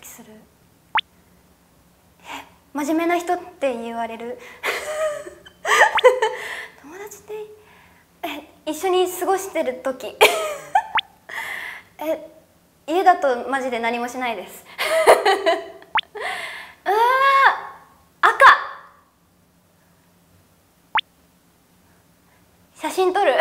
キする。真面目な人って言われる？友達って？え一緒に過ごしてる時。え家だとマジで何もしないです。うわ赤。写真撮る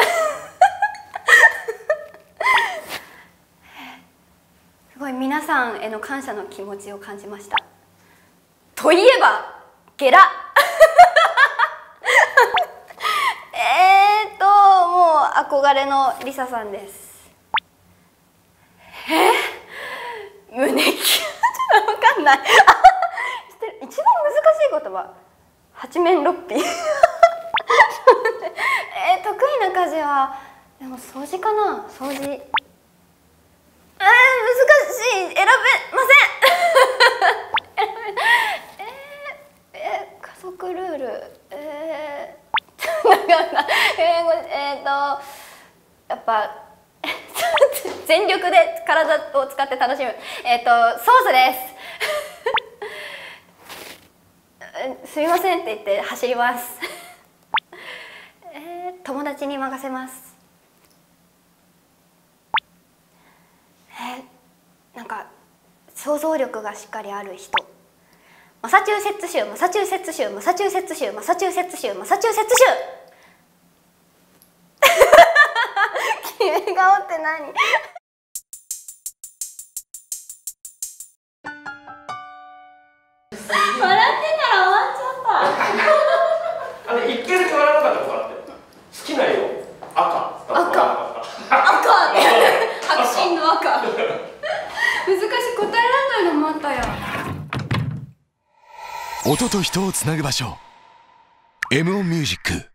すごい皆さんへの感謝の気持ちを感じました。といえばゲラ。えーともう憧れのリサさんです。え？胸キュン。わかんない。一番難しい言葉。八面六臂。えー、得意な家事はでも掃除かな。掃除、選べませんえー、えー、家族ルール。えー、なんかえー、えー、とやっぱ全力で体を使って楽しむえっ、ー、とソースですすみませんって言って走りますえー、友達に任せますえー、なんか想像力がしっかりある人。マサチューセッツ州マサチューセッツ州マサチューセッツ州マサチューセッツ州マサチューセッツ州。決め顔って何？笑ってたら終わっちゃった。あの一回だけ笑わなかったことあって。好きな色。赤。赤。赤。白真の赤。難しい。答えられないのもあったよ。音と人をつなぐ場所。M オンミュージック。